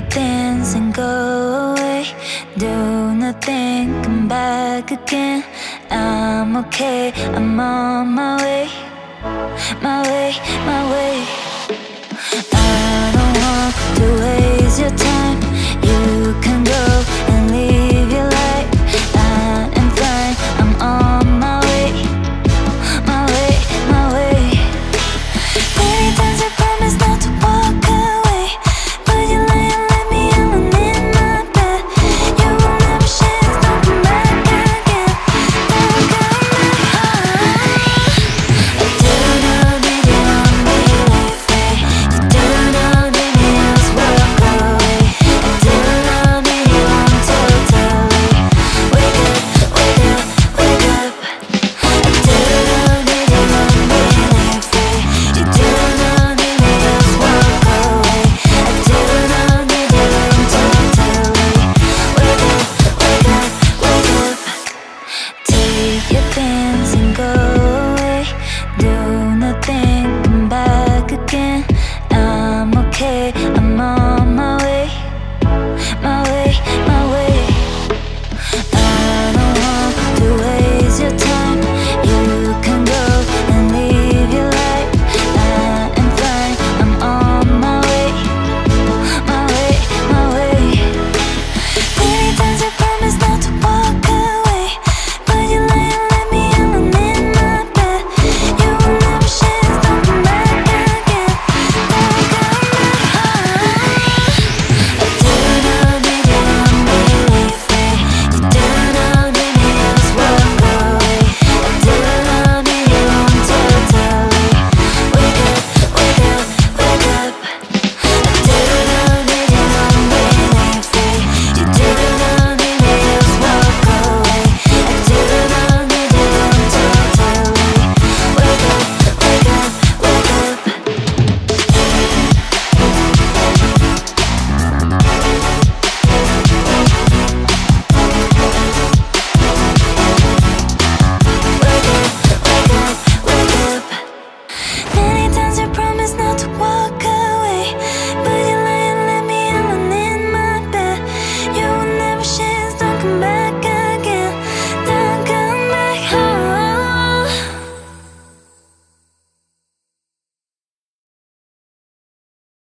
your things and go away. Do nothing, come back again. I'm okay, I'm on my way, my way, my